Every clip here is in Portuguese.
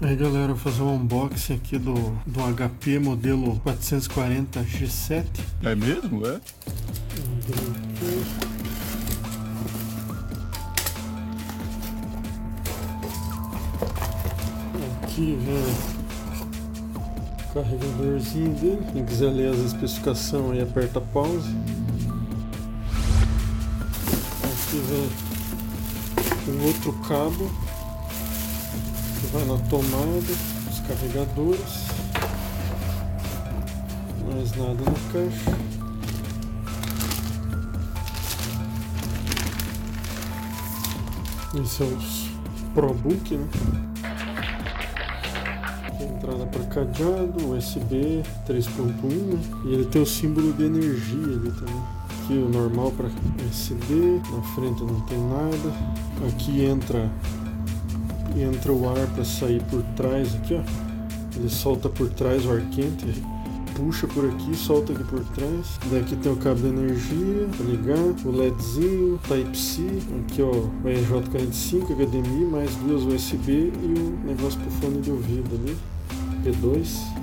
Aí galera, vou fazer um unboxing aqui do, do HP modelo 440 G7. É mesmo? É? Aqui vem o carregadorzinho dele. Quem quiser ler as especificações aí aperta pause. Aqui vem um outro cabo vai na tomada, os carregadores. Mais nada na caixa. Esse é o ProBook, né? Entrada para cadeado, USB 3.1 né? e ele tem o símbolo de energia ali também. Aqui o normal para SD, na frente não tem nada. Aqui entra entra o ar para sair por trás aqui, ó. Ele solta por trás o ar quente, puxa por aqui, solta aqui por trás. Daqui tem o cabo de energia para ligar, o LEDzinho, Type-C, aqui ó, o RJ45, HDMI, mais duas USB e o negócio pro fone de ouvido ali, P2.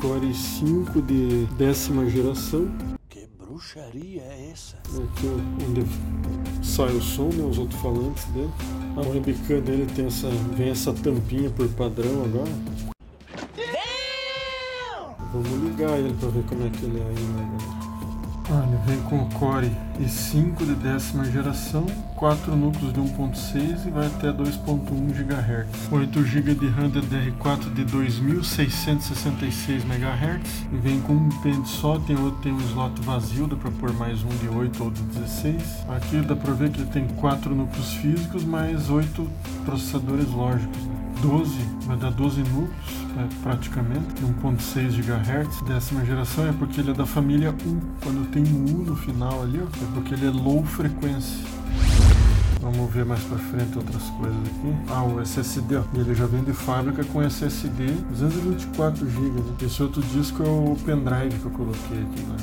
Core 5 de décima geração. Que bruxaria é essa? Aqui onde sai o som, né, os alto-falantes dele. A webcam dele tem essa, vem essa tampinha por padrão agora. Vamos ligar ele para ver como é que ele é aí, né, galera? Ah, ele vem com o Core i5 de décima geração, 4 núcleos de 1.6 e vai até 2.1 GHz. 8 GB de RAM DDR4 de 2666 MHz e vem com um pente só, tem outro tem um slot vazio, dá para pôr mais um de 8 ou de 16. Aqui dá para ver que ele tem 4 núcleos físicos mais 8 processadores lógicos. Né? 12, vai dar 12 núcleos né, praticamente, 1.6 GHz, décima geração, é porque ele é da família U. Quando tem um U no final ali, ó, é porque ele é low frequência. Vamos ver mais pra frente outras coisas aqui. Ah, o SSD, ó. Ele já vem de fábrica com SSD 224 GB. Esse outro disco é o pendrive que eu coloquei aqui, né?